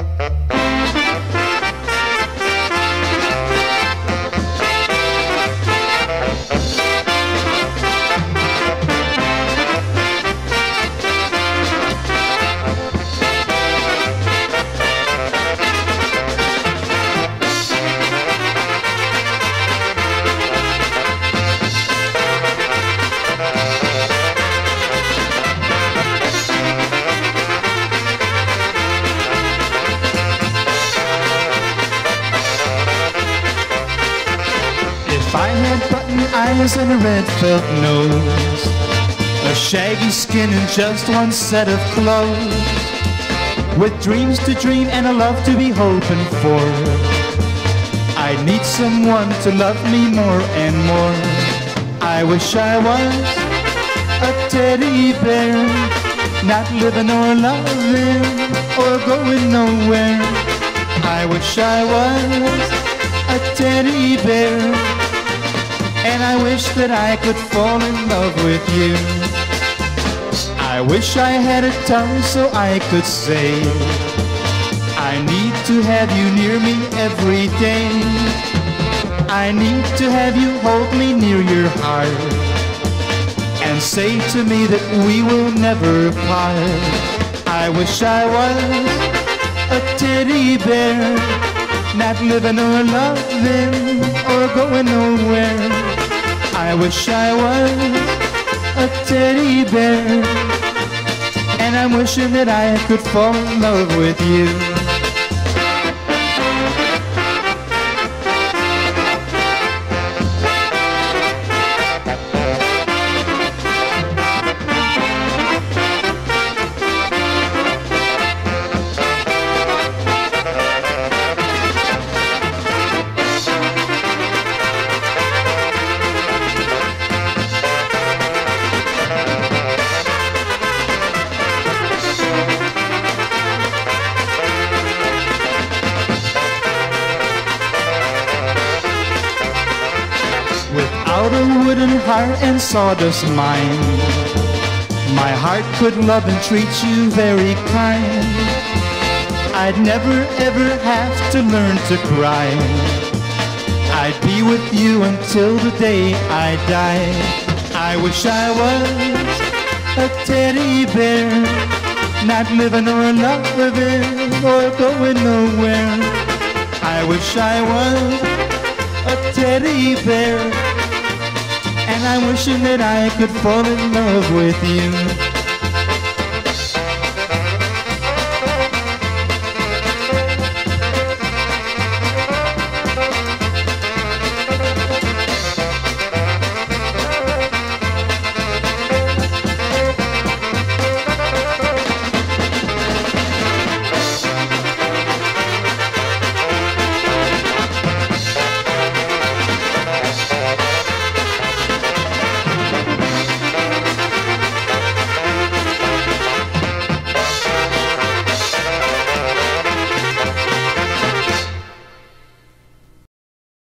Ha ha ha. Had button eyes and a red felt nose, a shaggy skin and just one set of clothes, with dreams to dream and a love to be hoping for, I need someone to love me more and more. I wish I was a teddy bear, not living or loving or going nowhere. I wish I was a teddy bear. And I wish that I could fall in love with you. I wish I had a tongue so I could say, I need to have you near me every day. I need to have you hold me near your heart and say to me that we will never part. I wish I was a teddy bear, not living or loving or going nowhere. I wish I was a teddy bear, and I'm wishing that I could fall in love with you. A wooden heart and sawdust mind, my heart could love and treat you very kind. I'd never ever have to learn to cry. I'd be with you until the day I die. I wish I was a teddy bear, not living or loving or going nowhere. I wish I was a teddy bear. And I'm wishing that I could fall in love with you.